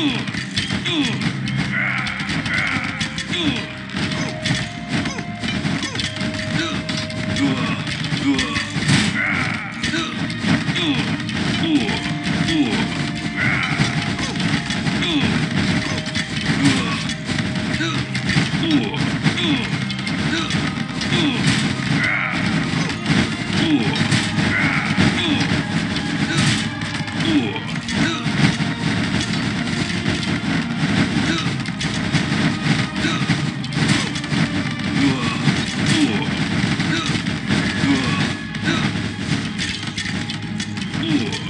Ugh. Ooh.